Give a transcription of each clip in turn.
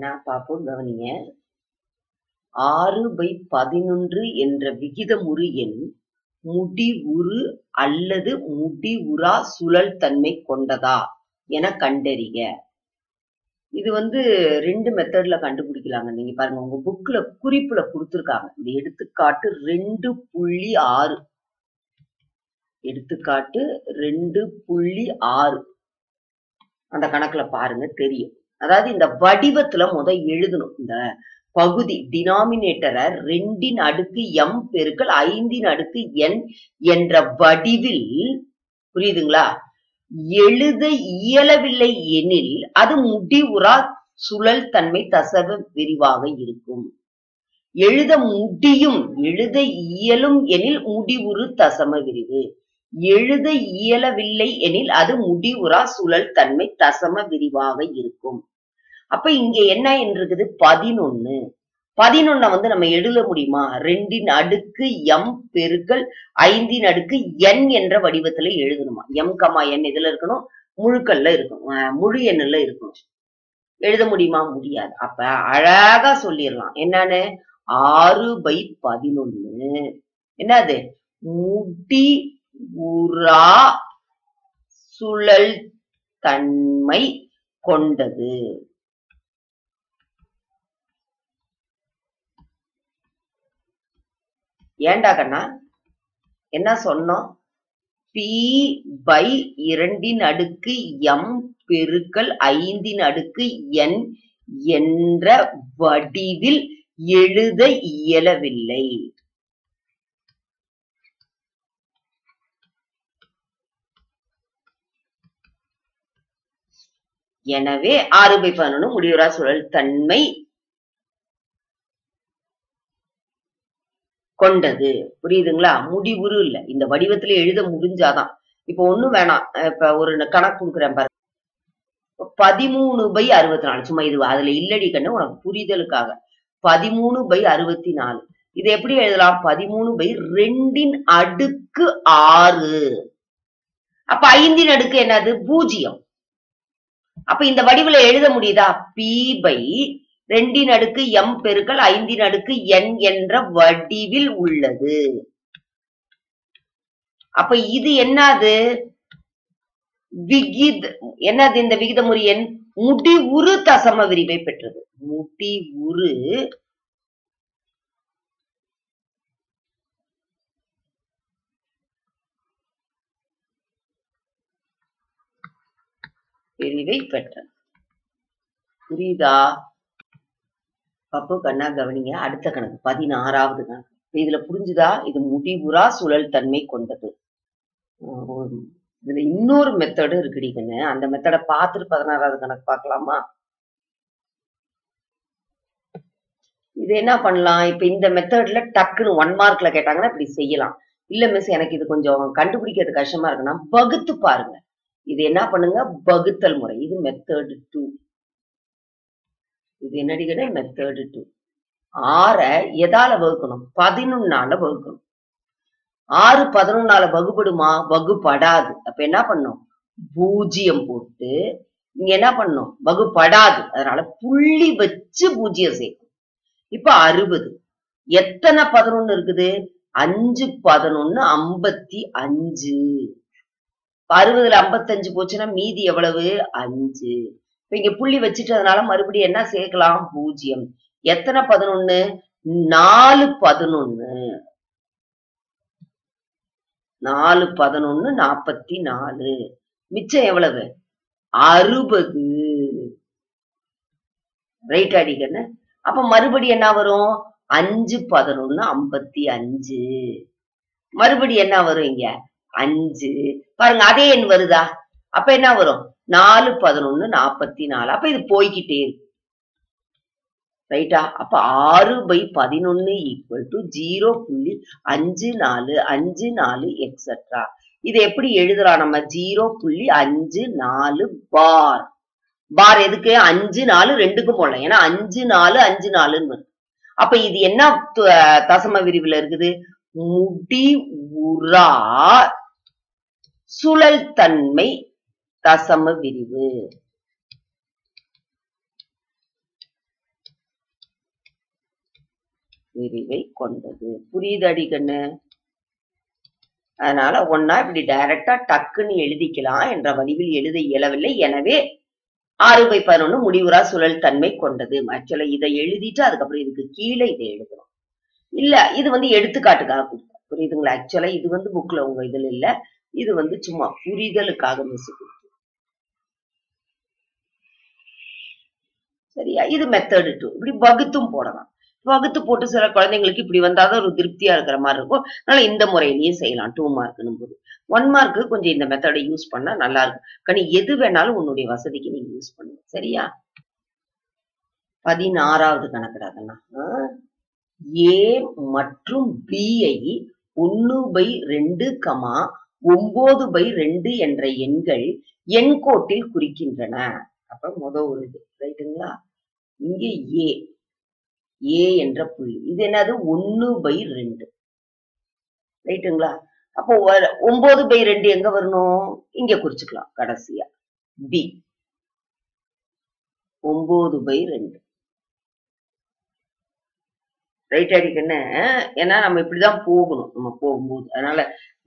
அண்ணா பார்ப்போம்? கவனிங்க. ஆறு பை பதினொன்று என்ற விகிதமுறு எண் முடிவுறு அல்லது முடிவுறா சுழல் தன்மை கொண்டதா என கண்டறிக. இது வந்து ரெண்டு மெத்தட்ல கண்டுபிடிக்கலாங்க. நீங்க பாருங்க உங்க புக்ல குறிப்புல கொடுத்துருக்காங்க. இந்த எடுத்துக்காட்டு ரெண்டு புள்ளி ஆறு. எடுத்துக்காட்டு ரெண்டு புள்ளி ஆறு. அந்த கணக்குல பாருங்க தெரியும். அதாவது இந்த வடிவத்துல முத எழுதணும். இந்த பகுதி டினாமினேட்டரை ரெண்டின் அடுக்கு எம் பெருக்கள் ஐந்தின் அடுக்கு என் என்ற வடிவில் புரியுதுங்களா? எழுத இயலவில்லை எனில் அது முடிவுறா சுழல் தன்மை தசவ விரிவாக இருக்கும். எழுத முடியும் எழுத இயலும் எனில் முடிவுறு தசம விரிவு. எழுத இயலவில்லை எனில் அது முடிவுறா சுழல் தன்மை தசம விரிவாக இருக்கும். அப்ப இங்க என்ன இருக்குது பதினொன்னு. பதினொன்ன வந்து நம்ம எழுத முடியுமா? ரெண்டின் அடுக்கு எம் பெருக்கல் ஐந்தின் அடுக்கு என் என்ற வடிவத்துல எழுதணுமா? எம் கமா என் இதுல இருக்கணும்? முழுக்கல்ல இருக்கணும். முழு எண்ணில் இருக்கணும். எழுத முடியுமா? முடியாது. அப்ப அழகா சொல்லிடலாம். என்னன்னு? ஆறு பை பதினொன்னு. என்னது? முடி உரா சுழல் தன்மை கொண்டது. ஏண்டா கண்ணா? என்ன சொன்னோம்? பி பை இரண்டின் அடுக்கு எம் பெருக்கல் ஐந்தின் அடுக்கு என் என்ற வடிவில் எழுத இயலவில்லை. எனவே ஆறு பை பதினொன்று முடிவுறா சுழல் தன்மை கொண்டது. புரியுதுங்களா? முடிவுறு இல்ல. இந்த வடிவத்துல எழுத முடிஞ்சாதான். இப்ப ஒண்ணும் வேணாம். இப்ப ஒரு கணக்கு கொடுக்குறேன் பாரு. பதிமூணு பை அறுபத்தி நாலு சும்மா இது அதுல இல்லடி கண்ணு உனக்கு புரிதலுக்காக. பதிமூணு பை அறுபத்தி நாலு இது எப்படி எழுதலாம்? பதிமூணு பை ரெண்டின் அடுக்கு ஆறு. அப்ப ஐந்தின் அடுக்கு என்னது? பூஜ்ஜியம். அப்ப இந்த வடிவுல எழுத முடியுதா? பி பை ரெண்டின் அடுக்கு எம் பெருக்கல் ஐந்தின் அடுக்கு என் என்ற வடிவில் உள்ளது. அப்ப இது என்னது? விகித என்னது இந்த விகிதமுறி எண்? முடிவுறு தசம விரிவை பெற்றது. முடிவுறு பிரிவை பெற்றது. புரியுதா? பப்பு கண்ணா கவனிங்க அடுத்த கணக்கு பதினாறாவது கணக்கு. இதுல புரிஞ்சுதா? இது முடிவுறா சுழல் தன்மை கொண்டது. இதுல இன்னொரு மெத்தடு இருக்குடி கண்ணு. அந்த மெத்தடை பார்த்துட்டு பதினாறாவது கணக்கு பார்க்கலாமா? இது என்ன பண்ணலாம்? இப்ப இந்த மெத்தட்ல டக்குன்னு ஒன் மார்க்ல கேட்டாங்கன்னா இப்படி செய்யலாம். இல்ல மிஸ் எனக்கு இது கொஞ்சம் கண்டுபிடிக்கிறது கஷ்டமா இருக்குன்னா பகுத்து பாருங்க. இது என்ன பண்ணுங்க? பகுத்தல் முறை. இது மெத்தர்டு டூ இது என்னடி கேட்டா மெத்தர்டு டூ ஆற எதால வகுக்கணும்? பதினொன்னால வகுக்கணும். ஆறு பதினொன்னால வகுப்படுமா வகுப்படாது. அப்ப என்ன பண்ணும்? பூஜ்ஜியம் போட்டு இங்க என்ன பண்ணும்? வகுப்படாது. அதனால புள்ளி வச்சு பூஜ்ஜியம் சேர்க்கணும். இப்ப அறுபது. எத்தனை பதினொன்னு இருக்குது? அஞ்சு பதினொன்னு ஐம்பத்தி அஞ்சு. அறுபதுல ஐம்பத்தஞ்சு போச்சுன்னா மீதி எவ்வளவு? அஞ்சு. இப்ப இங்க புள்ளி வச்சுட்டு அதனால மறுபடியும் என்ன சேர்க்கலாம்? பூஜ்ஜியம். எத்தனை பதினொன்னு? நாலு பதினொன்னு. நாலு பதினொன்னு நாப்பத்தி நாலு மிச்சம் எவ்வளவு? அறுபது. ரைட் அடிக்கன்னு அப்ப மறுபடி என்ன வரும்? அஞ்சு பதினொன்னு ஐம்பத்தி அஞ்சு. மறுபடி என்ன வரும் இங்க? அஞ்சு. பாருங்க அதே எண் வருதா? அப்ப என்ன வரும்? நாலு பதினொன்னு நாற்பத்தி நாலு அப்ப இது போய்கிட்டே இருக்கு. ரைட்டா? அப்ப ஆறு பை பதினொன்னு ஈக்குவல் டு ஜீரோ புள்ளி அஞ்சு நாலு அஞ்சு நாலு எக்ஸட்ரா இது எப்படி எழுதலாம் நம்ம? ஜீரோ புள்ளி அஞ்சு நாலு பார் பார் எதுக்கு? அஞ்சு நாலு ரெண்டுக்கும் போடலாம். ஏன்னா அஞ்சு நாலு அஞ்சு நாலுன்னு வருது அப்ப இது என்ன தசம விரிவுல இருக்குது? முடி உரா சுழல் தன்மை தசம விரிவு. விரிவை கொண்டது. புரியுதடி கண்ணு அதனால ஒன்னா இப்படி டைரக்டா டக்குன்னு எழுதிக்கலாம் என்ற வடிவில் எழுத இயலவில்லை. எனவே ஆறு பை பதினொன்னு முடிவுறா சுழல் தன்மை கொண்டது. ஆக்சுவலா இதை எழுதிட்டு அதுக்கப்புறம் இதுக்கு கீழே இதை எழுதணும் இல்ல இது வந்து எடுத்துக்காட்டுக்காக கொடுத்தேன் புரியுதுங்களா? ஆக்சுவலா இது வந்து புக்ல உங்க இதுல இல்ல. இது வந்து சும்மா புரிதலுக்காக மிஸ் சரியா? இது மெத்தடு டூ இப்படி வகுத்தும் போடலாம். வகுத்து போட்டு சில குழந்தைங்களுக்கு இப்படி வந்தாதான் ஒரு திருப்தியா இருக்கிற மாதிரி இருக்கும். அதனால இந்த முறையிலயும் செய்யலாம். டூ மார்க்னும் போது. ஒன் மார்க்கு கொஞ்சம் இந்த மெத்தடை யூஸ் பண்ணா நல்லா இருக்கும். கனி எது வேணாலும் உன்னுடைய வசதிக்கு நீங்க யூஸ் பண்ணுங்க. சரியா? பதினாறாவது கணக்கிடாதண்ணா ஏ மற்றும் பிஐ ஒன்னு பை ரெண்டு கமா ஒன்பது பை ரெண்டு என்ற எண்கள் எண்கோட்டில் குறிக்கின்றன. அப்ப முத ஒரு இது ரைட்டுங்களா? இங்க ஏ ஏ என்ற புள்ளி. இது என்னது? ஒன்னு பை ரெண்டு. ரைட்டுங்களா? அப்போ ஒன்பது பை ரெண்டு எங்க வரணும்? இங்க குறிச்சுக்கலாம் கடைசியா. பி. ஒன்பது பை ரெண்டு. ரைட் அடிக்கன்னு ஏன்னா நம்ம இப்படிதான் போகணும். நம்ம போகும்போது. அதனால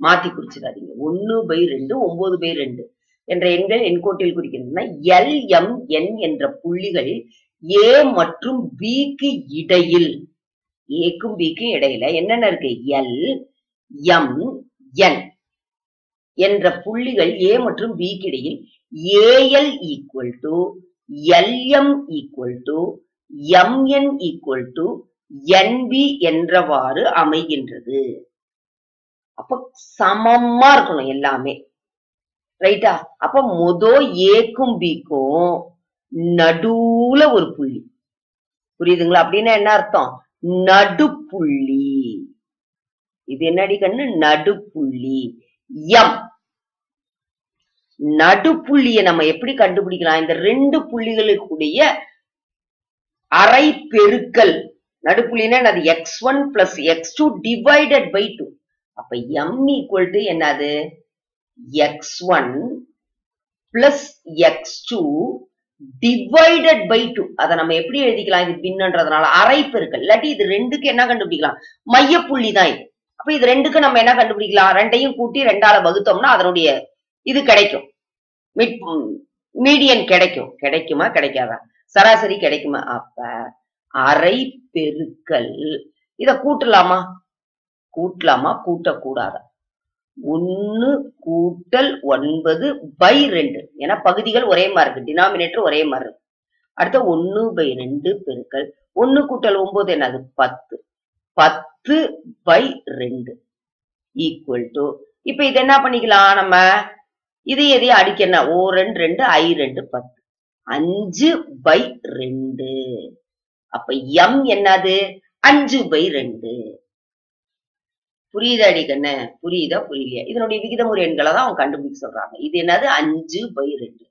மாத்தி குறிச்சிடாதீங்க ஒன்னு பை ரெண்டு ஒன்பது பை ரெண்டு என்ற எண்கள் எண்கோட்டில் குறிக்கின்றன எல் எம் என் என்ற புள்ளிகள் ஏ மற்றும் பிக்கு இடையில். ஏக்கும் பிக்கும் இடையில என்னென்ன இருக்கு? எல் எம் என் என்ற புள்ளிகள் ஏ மற்றும் பிக்கு இடையில். AL equal to LM equal to MN equal to NP என்றவாறு அமைகின்றது. அப்ப சமமா இருக்கணும் எல்லாமே. ரைட்டா அப்ப முதோ ஏக்கும் பிக்கும் நடுவுல ஒரு புள்ளி. புரியுதுங்களா? அப்படின்னா என்ன அர்த்தம்? நடுப்புள்ளி. இது என்னடி கண்ணு? நடுப்புள்ளி. எம். நடுப்புள்ளிய நம்ம எப்படி கண்டுபிடிக்கலாம்? இந்த ரெண்டு புள்ளிகளுக்குடைய அரை பெருக்கல். நடுப்புள்ளினா அது x one plus x two divided by two அப்ப எம் ஈக்குவல் டு என்னது? X one plus x two divided by two அதை நம்ம எப்படி எழுதிக்கலாம்? இது பின்னன்றதுனால அரை பெருக்கல். இல்லாட்டி இது ரெண்டுக்கு என்ன கண்டுபிடிக்கலாம்? மையப்புள்ளி தான் இது. அப்ப இது ரெண்டுக்கு நம்ம என்ன கண்டுபிடிக்கலாம்? ரெண்டையும் கூட்டி ரெண்டால வகுத்தோம்னா அதனுடைய இது கிடைக்கும். மீடியன் கிடைக்கும். கிடைக்குமா? கிடைக்காதா? சராசரி கிடைக்குமா? அப்ப அரை பெருக்கல் இத கூட்டலாமா? கூட்டலாமா? கூட்டக்கூடாதா? ஒன்னு கூட்டல் ஒன்பது பை ரெண்டு. ஏன்னா பகுதிகள் ஒரே மாதிரி இருக்கு. டினாமினேட்டர் ஒரே மாதிரி இருக்கு. அடுத்த ஒன்னு பை ரெண்டு பெருக்கல். ஒன்னு கூட்டல் ஒன்பது என்னது? பத்து. பத்து பை ரெண்டு. ஈக்குவல் டு இப்ப இது என்ன பண்ணிக்கலாம் நம்ம? இது எதையும் அடிக்க என்ன? ஓ ரெண்டு ரெண்டு ஐ ரெண்டு பத்து. அஞ்சு பை ரெண்டு. அப்ப எம் என்னது? அஞ்சு பை ரெண்டு. புரியுதா அடிக்கண்ணு புரியுதா புரியலையா? இதனுடைய விகிதமுறை எண்களை தான் அவங்க கண்டுபிடிக்க சொல்றாங்க. இது என்னது? அஞ்சு பை ரெண்டு.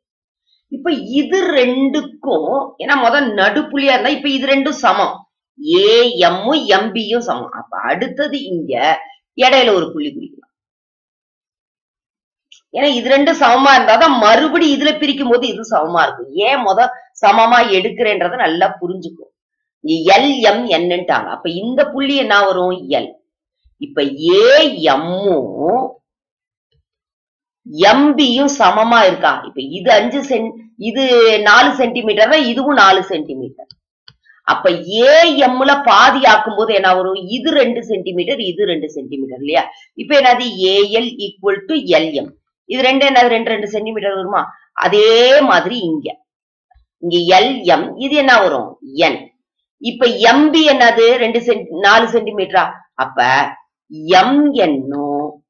இப்ப இது ரெண்டுக்கும் ஏன்னா முதல் நடுப்புள்ளியா இருந்தா இப்ப இது ரெண்டும் சமம். ஏ எம்மும் எம்பியும் சமம். அப்ப அடுத்தது இங்க இடையில ஒரு புள்ளி குறிக்கலாம். ஏன்னா இது ரெண்டும் சமமா இருந்தாதான் மறுபடி இதுல பிரிக்கும் போது இது சமமா இருக்கும். ஏன் முத சமமா எடுக்கிறேன்றத நல்லா புரிஞ்சுக்கும் எல் எம் என்னன்ட்டாங்க. அப்ப இந்த புள்ளி என்ன வரும்? எல் இப்ப ஏ எம்மும் எம்பியும் சமமா இருக்கா? இப்ப இது அஞ்சு சென் இது நாலு சென்டிமீட்டர் இதுவும் நாலு சென்டிமீட்டர் அப்ப ஏ எம்ல பாதி ஆக்கும் போது என்ன வரும்? இது ரெண்டு சென்டிமீட்டர் இது ரெண்டு சென்டிமீட்டர் இல்லையா? இப்ப என்னது? ஏஎல் ஈக்குவல் டு எல்எம் இது ரெண்டு என்னது? ரெண்டு ரெண்டு சென்டிமீட்டர் வருமா? அதே மாதிரி இங்க. இங்க எல்எம் இது என்ன வரும்? என் இப்ப எம்பி என்னது? ரெண்டு சென்டி நாலு சென்டிமீட்டரா? அப்ப எம் என்னும்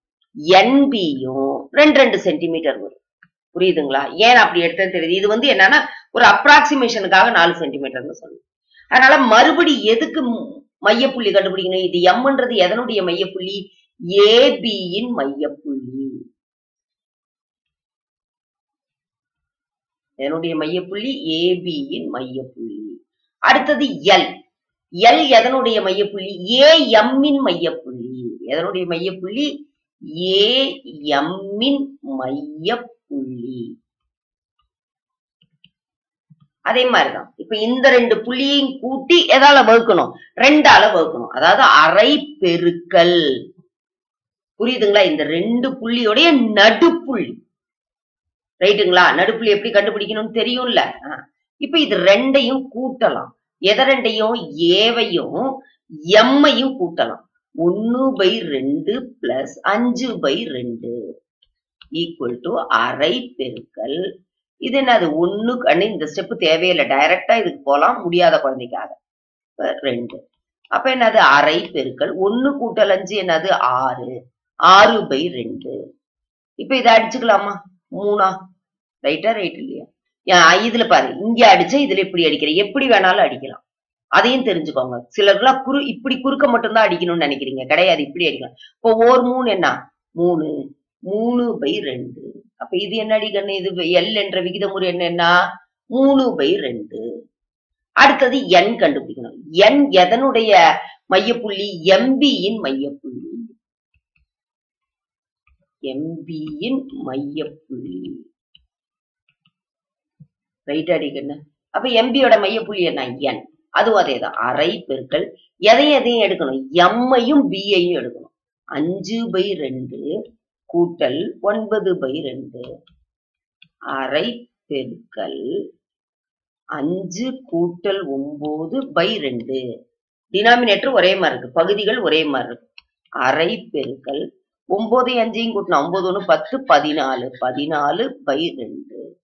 என்பியும் ரெண்டு ரெண்டு சென்டிமீட்டர் வரும். புரியுதுங்களா? ஏன் அப்படி எடுத்தது தெரியுது. இது வந்து என்னன்னா ஒரு அப்ராக்சிமேஷனுக்காக நாலு சென்டிமீட்டர்னு சொல்லணும் அதனால மறுபடி எதுக்கு மையப்புள்ளி கண்டுபிடிக்கணும்? இது எம்ன்றது எதனுடைய மையப்புள்ளி? ஏபியின் மையப்புள்ளி. எதனுடைய மையப்புள்ளி? ஏபியின் மையப்புள்ளி. அடுத்தது எல் எல் எதனுடைய மையப்புள்ளி? ஏ எம்மின் மையப்புள்ளி. எதனுடைய மையப்புள்ளி? ஏ எம்மின் மையப்புள்ளி. அதே மாதிரிதான். இப்ப இந்த ரெண்டு புள்ளியையும் கூட்டி எதால வகுக்கணும்? ரெண்டால வகுக்கணும். அதாவது அரை பெருக்கல். புரியுதுங்களா? இந்த ரெண்டு புள்ளியோடைய நடுப்புள்ளி. ரைட்டுங்களா? நடுப்புள்ளி எப்படி கண்டுபிடிக்கணும்னு தெரியும்ல? ஆஹ் இப்ப இது ரெண்டையும் கூட்டலாம். எதை ரெண்டையும்? ஏவையும் எம்மையும் கூட்டலாம். ஒன்னு பை ரெண்டு பிளஸ் அஞ்சு பை ரெண்டு ஈக்குவல் டு அரை பெருக்கல். இது என்னது? ஒன்னு கண்ணு இந்த ஸ்டெப் தேவையில்லை. டைரக்டா இதுக்கு போகலாம் முடியாத குழந்தைக்காக. ரெண்டு. அப்ப என்னது? அரை பெருக்கல். ஒன்னு கூட்டல் அஞ்சு என்னது? ஆறு. ஆறு பை ரெண்டு. இப்ப இதை அடிச்சுக்கலாமா? மூணா? ரைட்டா ரைட் இல்லையா? இதுல பாரு இங்க அடிச்சு இதுல இப்படி அடிக்கிறேன். எப்படி வேணாலும் அடிக்கலாம். அதையும் தெரிஞ்சுக்கோங்க. சிலர்லாம் குறு இப்படி குறுக்க மட்டும்தான் அடிக்கணும்னு நினைக்கிறீங்க. கிடையாது இப்படி அடிக்கலாம். இப்போ ஓர் மூணு என்ன? மூணு. மூணு பை ரெண்டு. அப்ப இது என்ன அடிக்கணும் இது எல் என்ற விகிதமுறை என்னன்னா மூணு பை ரெண்டு. அடுத்தது என் கண்டுபிடிக்கணும். என் எதனுடைய மையப்புள்ளி? எம்பியின் மையப்புள்ளி. எம்பியின் மையப்புள்ளி. ரைட் அடிக்கணும் அப்ப எம்பியோட மையப்புள்ளி என்ன? என் அதுவும் அதேதான். அரை பெருக்கள் எதையும் எதையும் எடுக்கணும். எம்மையும் பிஐயும் எடுக்கணும். அஞ்சு பை ரெண்டு கூட்டல் ஒன்பது பை ரெண்டு. அரை பெருக்கல் அஞ்சு கூட்டல் ஒன்பது பை ரெண்டு. டினாமினேட்டர் ஒரே மாதிரி இருக்கு. பகுதிகள் ஒரே மாதிரி இருக்கு. அரை பெருக்கல். ஒன்பது அஞ்சையும் கூட்டணும் ஒன்பது ஒன்று பத்து. பதினாலு. பதினாலு பை ரெண்டு.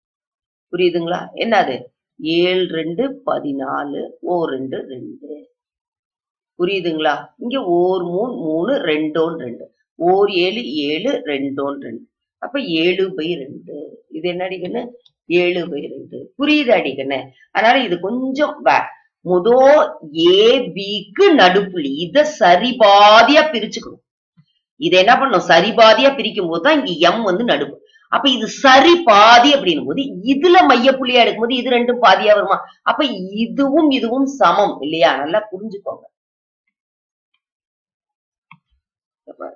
புரியுதுங்களா? என்னது? ஏழு ரெண்டு பதினாலு ஓ ரெண்டு ரெண்டு. புரியுதுங்களா? இங்க ஓர் மூணு மூணு ரெண்டோன் ரெண்டு. ஓர் ஏழு ஏழு ரெண்டோன் ரெண்டு. அப்ப ஏழு பை ரெண்டு. இது என்ன அடிக்கண்ணு ஏழு பை ரெண்டு. புரியுது அடிக்கண்ணு அதனால இது கொஞ்சம் முதோ ஏ பிக்கு நடுப்புள்ளி. இத சரிபாதியா பிரிச்சுக்கணும். இதை என்ன பண்ணும் சரிபாதியா பிரிக்கும் போது தான் இங்க எம் வந்து நடுப்பு. அப்ப இது சரி பாதி அப்படின்னும் போது இதுல மையப்புள்ளியா எடுக்கும்போது இது ரெண்டும் பாதியா வருமா? அப்ப இதுவும் இதுவும் சமம் இல்லையா? நல்லா புரிஞ்சுக்கோங்க. இப்ப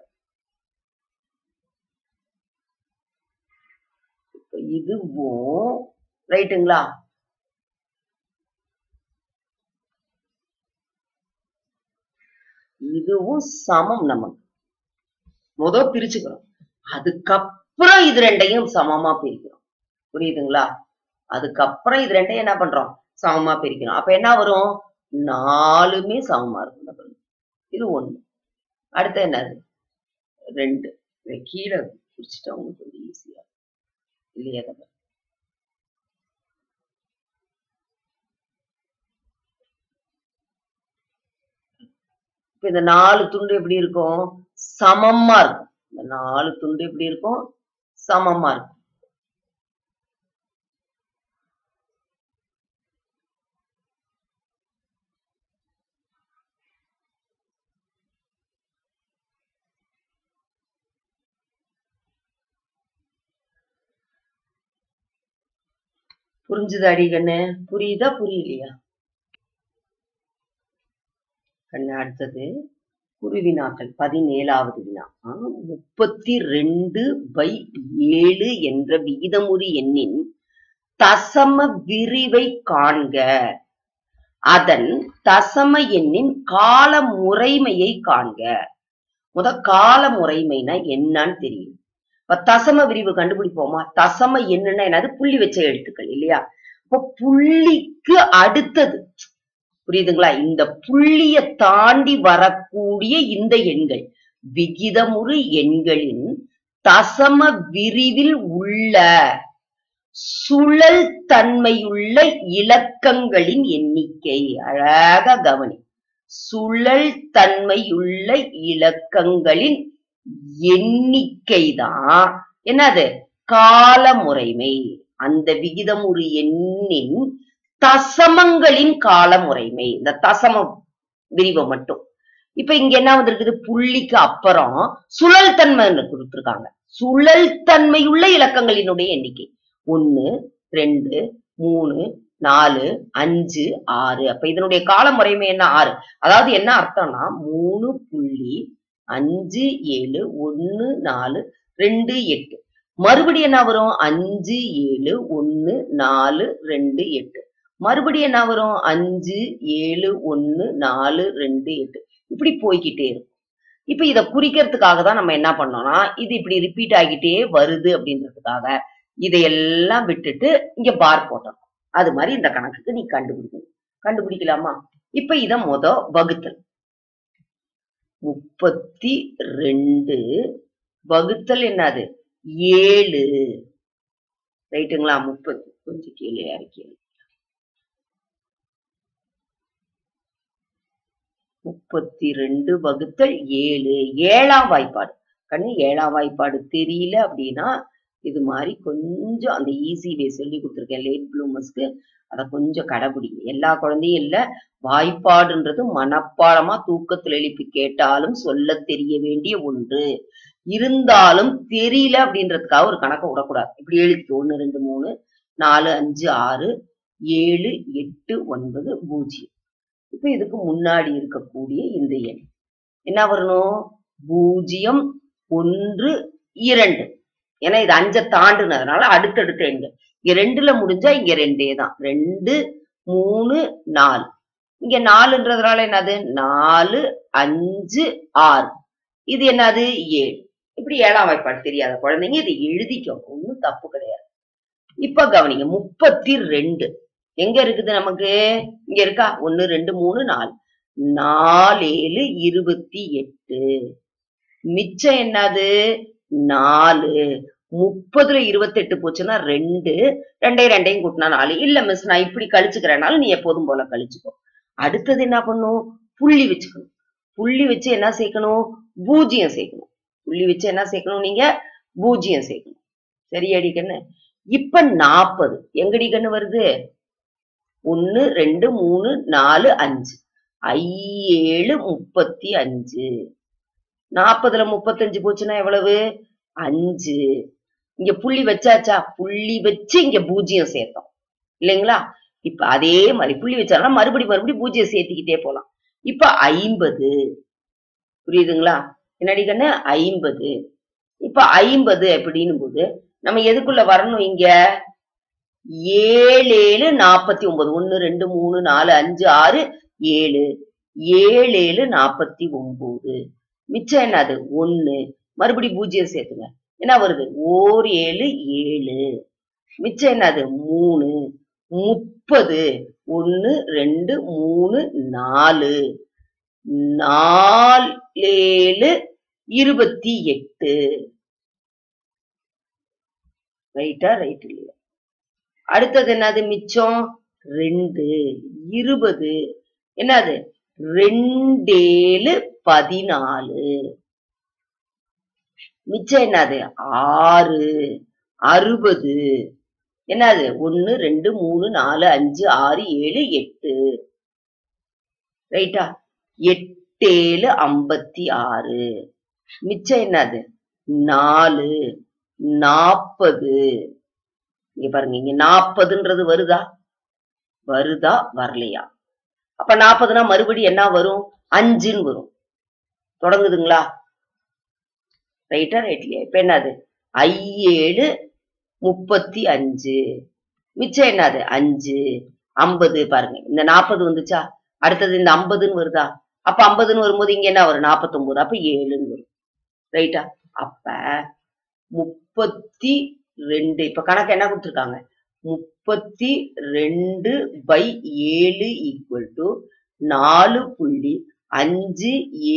இதுவும் ரைட்டுங்களா? இதுவும் சமம் நமக்கு. முத பிரிச்சுக்கிறோம் அதுக்கப்புறம் அப்புறம் இது ரெண்டையும் சமமா பிரிக்கிறோம் புரியுதுங்களா? அதுக்கப்புறம் இது ரெண்டையும் என்ன பண்றோம்? சமமா பிரிக்கிறோம் அப்ப என்ன வரும்? நாலுமே சமமா இருக்கும். இது ஒண்ணு. அடுத்து என்னது? ரெண்டு. கீழே பிடிச்சிட்டா உங்களுக்கு கொஞ்சம் ஈஸியா இல்லையா இதை இப்ப இந்த நாலு துண்டு எப்படி இருக்கும்? சமமா இருக்கும். இந்த நாலு துண்டு எப்படி இருக்கும்? சமமா இருக்கும். புரிஞ்சுதா அடி கண்ணு? புரியுதா புரியலையா? கண்ணு அடுத்தது. குருவினாக்கள் பதினேழாவது வினா. முப்பத்தி ரெண்டு பை ஏழு என்ற விகிதமுறி எண்ணின் தசம விரிவை காண்க. அதன் தசம எண்ணின் கால முறைமையை காண்க. முத கால முறைமைனா என்னன்னு தெரியும். இப்ப தசம விரிவு கண்டுபிடிப்போமா? தசம என்னன்னா என்னது? புள்ளி வச்ச எழுத்துக்கள் இல்லையா? இப்போ புள்ளிக்கு அடுத்தது புரியுதுங்களா? இந்த புள்ளிய தாண்டி வரக்கூடிய இந்த எண்கள் விகிதமுறு எண்களின் தசம விரிவில் உள்ள சுழல் தன்மையுள்ள இலக்கங்களின் எண்ணிக்கை. அழகா கவனி. சுழல் தன்மையுள்ள இலக்கங்களின் எண்ணிக்கை தான் என்னது? கால முறைமை அந்த விகிதமுறு எண்ணின் தசமங்களின் கால முறைமை இந்த தசம விரிவை மட்டும். இப்ப இங்க என்ன வந்திருக்குது? புள்ளிக்கு அப்புறம் சுழல் தன்மை கொடுத்திருக்காங்க. சுழல் தன்மையுள்ள இலக்கங்களினுடைய எண்ணிக்கை. ஒன்னு ரெண்டு மூணு நாலு அஞ்சு ஆறு. அப்ப இதனுடைய கால முறைமை என்ன? ஆறு. அதாவது என்ன அர்த்தம்னா மூணு புள்ளி அஞ்சு ஏழு ஒன்னு நாலு ரெண்டு எட்டு. மறுபடியும் என்ன வரும்? அஞ்சு ஏழு ஒன்னு நாலு ரெண்டு எட்டு. மறுபடியும் என்ன வரும்? அஞ்சு ஏழு ஒன்னு நாலு ரெண்டு எட்டு. இப்படி போய்க்கிட்டே இருக்கும். இப்ப இதை குறிக்கிறதுக்காக தான் நம்ம என்ன பண்ணோம்னா இது இப்படி ரிப்பீட் ஆகிட்டே வருது அப்படின்றதுக்காக இதையெல்லாம் விட்டுட்டு இங்க பார் போட்டோம். அது மாதிரி இந்த கணக்குக்கு நீ கண்டுபிடிக்கணும். கண்டுபிடிக்கலாமா? இப்ப இத மொத வகுத்தல். முப்பத்தி ரெண்டு. வகுத்தல் என்னது? ஏழு. ரைட்டுங்களா முப்பத்தி. கொஞ்சம் கீழே இறக்கி முப்பத்தி ரெண்டு வகுத்தல் ஏழு. ஏழாம் வாய்ப்பாடு. கண்ணு ஏழாம் வாய்ப்பாடு தெரியல அப்படின்னா இது மாதிரி கொஞ்சம் அந்த ஈஸி வே சொல்லி கொடுத்துருக்கேன். லேட் ப்ளூமர்ஸ்க்கு அதை கொஞ்சம் கடைபிடிங்க. எல்லா குழந்தையும் இல்ல. வாய்ப்பாடுன்றது மனப்பாடமா தூக்கத்தில் எழுப்பி கேட்டாலும் சொல்ல தெரிய வேண்டிய ஒன்று. இருந்தாலும் தெரியல அப்படின்றதுக்காக ஒரு கணக்கை விடக்கூடாது. இப்படி எழுதிக்க. ஒன்று ரெண்டு மூணு நாலு அஞ்சு ஆறு ஏழு எட்டு ஒன்பது பூஜ்ஜியம். இப்ப இதுக்கு முன்னாடி இருக்கக்கூடிய இந்த எண். என்ன வரணும்? பூஜ்ஜியம் ஒன்று இரண்டு. ஏன்னா இது அஞ்ச தாண்டுனதுனால அடுத்தடுத்த எண்கள் இங்க ரெண்டுல முடிஞ்சா இங்க ரெண்டே தான். ரெண்டு மூணு நாலு. இங்க நாலுன்றதுனால என்னது? நாலு அஞ்சு ஆறு. இது என்னது? ஏழு. இப்படி ஏழாம் வாய்ப்பாடு தெரியாத குழந்தைங்க இதை எழுதிக்கோ ஒண்ணும் தப்பு கிடையாது. இப்ப கவனிங்க. முப்பத்தி ரெண்டு. எங்க இருக்குது நமக்கு? இங்க இருக்கா? ஒன்னு ரெண்டு மூணு நாலு. நாலேழு இருபத்தி எட்டு. மிச்சம் என்னது? நாலு. முப்பதுல இருபத்தெட்டு போச்சுன்னா ரெண்டு. ரெண்டையும் ரெண்டையும் கூட்டினா நாலு. இல்ல மிஸ் நான் இப்படி கழிச்சுக்கிறேனாலும் நீ எப்போதும் போல கழிச்சுக்கோ. அடுத்தது என்ன பண்ணும்? புள்ளி வச்சுக்கணும். புள்ளி வச்சு என்ன சேர்க்கணும்? பூஜ்ஜியம் சேர்க்கணும். புள்ளி வச்சு என்ன சேர்க்கணும் நீங்க? பூஜ்ஜியம் சேர்க்கணும். சரியாடி கண்ணு இப்ப நாற்பது எங்கடி கண்ணு வருது? ஒன்னு ரெண்டு மூணு நாலு அஞ்சு. ஐஏழு முப்பத்தி அஞ்சு. நாற்பதுல முப்பத்தஞ்சு போச்சுன்னா எவ்வளவு? அஞ்சு. இங்க புள்ளி வச்சாச்சா? புள்ளி வச்சு இங்க பூஜ்ஜியம் சேர்த்தோம். இல்லைங்களா? இப்ப அதே மாதிரி புள்ளி வச்சாலும் மறுபடி மறுபடி பூஜ்ஜியம் சேர்த்துக்கிட்டே போலாம். இப்ப ஐம்பது. புரியுதுங்களா? என்னடி கண்ணு ஐம்பது. இப்ப ஐம்பது அப்படின்னும் போது நம்ம எதுக்குள்ள வரணும் இங்க? ஏழு ஏழு நாற்பத்தி ஒன்பது ஒன்னு ரெண்டு மூணு நாலு அஞ்சு ஆறு ஏழு. ஏழு ஏழு நாற்பத்தி ஒன்பது மிச்சம் என்னது? ஒன்று மறுபடி பூஜ்ஜியம் சேர்த்துங்க. என்ன வருது? ஓர் ஏழு ஏழு. மிச்சம் என்னது? மூணு. முப்பது. ஒன்னு ரெண்டு மூணு நாலு. நாலேழு இருபத்தி எட்டு. ரைட்டா ரைட் இல்லையா? அடுத்தது என்னது மிச்சம்? ரெண்டு. இருபது. என்னது? ரெண்டேழு பதினாலு. மிச்சம் என்னது? ஆறு. அறுபது. என்னது? ஒன்னு ரெண்டு மூணு நாலு அஞ்சு ஆறு ஏழு எட்டு. ரைட்டா? எட்டேழு ஐம்பத்தி ஆறு. மிச்சம் என்னது? நாலு. நாற்பது இங்க பாருங்க இங்க நாற்பதுன்றது வருதா? வருதா? வரலையா? அப்ப நாற்பதுனா மறுபடி என்ன வரும்? அஞ்சுன்னு வரும். தொடங்குதுங்களா? ரைட்டா ரைட்லயா? இப்ப என்னது? ஐயேழு முப்பத்தி அஞ்சு. மிச்சம் என்னது? அஞ்சு. ஐம்பது பாருங்க. இந்த நாற்பது வந்துச்சா? அடுத்தது இந்த ஐம்பதுன்னு வருதா? அப்ப ஐம்பதுன்னு வரும்போது இங்க என்ன வரும்? நாற்பத்தொன்பது அப்ப ஏழுன்னு வரும். ரைட்டா? அப்ப முப்பத்தி ரெண்டு இப்ப கணக்கு என்ன கொடுத்துருக்காங்க? முப்பத்தி ரெண்டு பை ஏழு ஈக்குவல் டு நாலு புள்ளி அஞ்சு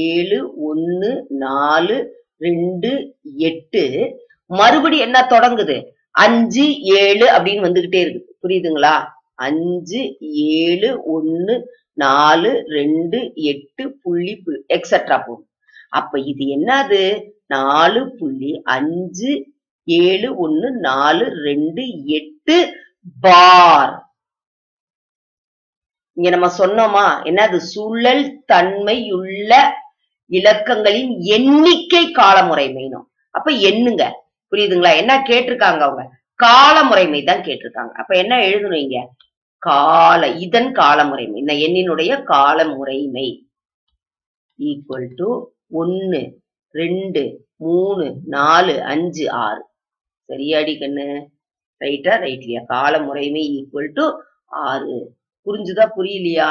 ஏழு ஒன்னு நாலு ரெண்டு எட்டு. மறுபடி என்ன தொடங்குது? அஞ்சு ஏழு அப்படின்னு வந்துகிட்டே இருக்கு புரியுதுங்களா? அஞ்சு ஏழு ஒன்னு நாலு ரெண்டு எட்டு புள்ளி எக்ஸட்ரா போகும் அப்ப இது என்னது? நாலு புள்ளி அஞ்சு ஏழு ஒன்னு நாலு ரெண்டு எட்டு பார். இங்க நம்ம சொன்னோமா என்னது? சுழல் தன்மையுள்ள இலக்கங்களின் எண்ணிக்கை காலமுறைமைனும் அப்ப எண்ணுங்க புரியுதுங்களா? என்ன கேட்டிருக்காங்க அவங்க? காலமுறைமை தான் கேட்டிருக்காங்க. அப்ப என்ன எழுதணும் இங்க? கால இதன் காலமுறைமை இந்த எண்ணினுடைய காலமுறைமை ஈக்குவல் டு ஒன்னு ரெண்டு மூணு நாலு அஞ்சு ஆறு. சரியாடி கண்ணு. ரைட்டா ரைட்லியா கால முறையுமே ஈக்குவல் டு ஆறு. புரிஞ்சுதா புரியலையா?